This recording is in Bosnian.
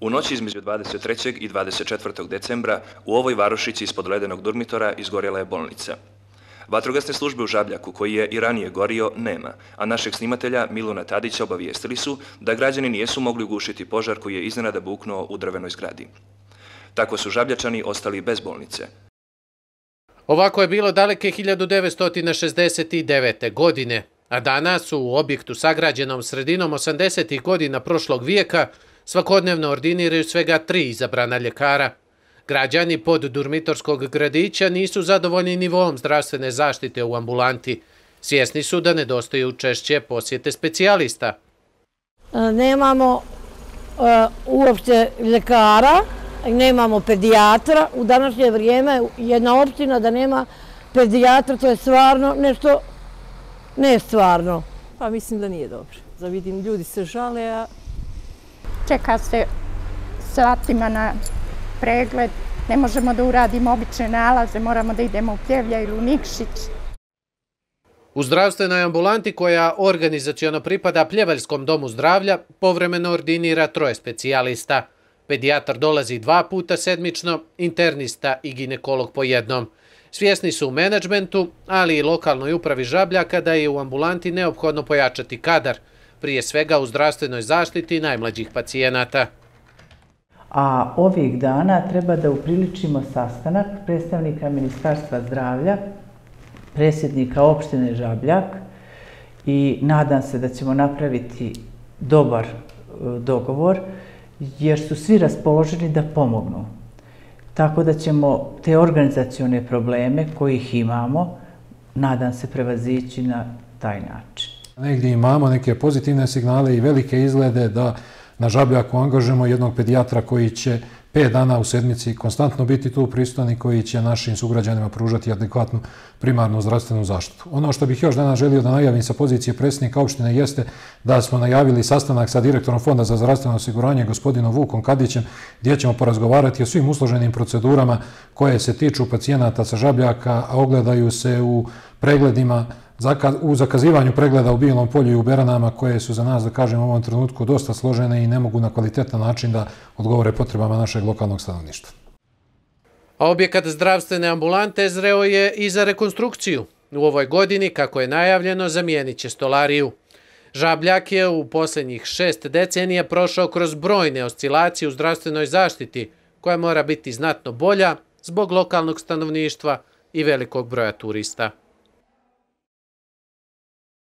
U noći između 23. i 24. decembra u ovoj varošici ispod ledenog durmitora izgorjela je bolnica. Vatrogasne službe u Žabljaku, koji je i ranije gorio, nema, a našeg snimatelja Miluna Tadića obavijestili su da građani nijesu mogli ugušiti požar koji je iznenada buknuo u drvenoj zgradi. Tako su Žabljačani ostali bez bolnice. Ovako je bilo daleke 1969. godine, a danas u objektu sagrađenom sredinom 80. godina prošlog vijeka svakodnevno ordiniraju svega tri izabrana ljekara. Građani pod Durmitorskog gradića nisu zadovoljni nivom zdravstvene zaštite u ambulanti. Svjesni su da nedostaju češće posjete specijalista. E, nemamo e, uopšte ljekara, nemamo pedijatra. U današnje vrijeme jedna općina da nema pedijatra, to je stvarno nešto nestvarno. Pa mislim da nije dobro. Da vidim, ljudi se žale, a... Čeka se satima na pregled, ne možemo da uradimo obične nalaze, moramo da idemo u Pljevlja ili u Nikšić. U zdravstvenoj ambulanti koja organizacijono pripada Pljevaljskom domu zdravlja povremeno ordinira troje specijalista. Pedijatar dolazi dva puta sedmično, internista i ginekolog po jednom. Svjesni su u menadžmentu, ali i lokalnoj upravi Žabljaka da je u ambulanti neophodno pojačati kadar, prije svega u zdravstvenoj zaštiti najmlađih pacijenata a ovih dana treba da upriličimo sastanak predstavnika Ministarstva zdravlja, presjednika opštine Žabljak i nadam se da ćemo napraviti dobar e, dogovor jer su svi raspoloženi da pomognu. Tako da ćemo te organizacione probleme kojih imamo, nadam se, prevazići na taj način. Negdje imamo neke pozitivne signale i velike izglede da na Žabljaku angažujemo jednog pedijatra koji će pet dana u sedmici konstantno biti tu pristojni koji će našim sugrađanima pružati adekvatnu primarnu zdravstvenu zaštitu. Ono što bih još danas želio da najavim sa pozicije predsjednika opštine jeste da smo najavili sastanak sa direktorom Fonda za zdravstveno osiguranje gospodinom Vukom Kadićem gdje ćemo porazgovarati o svim usloženim procedurama koje se tiču pacijenata sa Žabljaka, a ogledaju se u pregledima u zakazivanju pregleda u Bijelom polju i u Beranama koje su za nas, da kažem, u ovom trenutku dosta složene i ne mogu na kvalitetan način da odgovore potrebama našeg lokalnog stanovništva. A objekat zdravstvene ambulante zreo je i za rekonstrukciju. U ovoj godini, kako je najavljeno, zamijenit će stolariju. Žabljak je u posljednjih šest decenija prošao kroz brojne oscilacije u zdravstvenoj zaštiti, koja mora biti znatno bolja zbog lokalnog stanovništva i velikog broja turista.